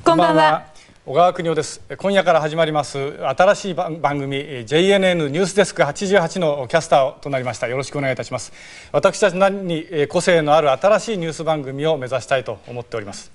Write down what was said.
こんばんは。小川邦夫です。今夜から始まります新しい番組 JNN ニュースデスク88のキャスターとなりました。よろしくお願いいたします。私たちなりに個性のある新しいニュース番組を目指したいと思っております。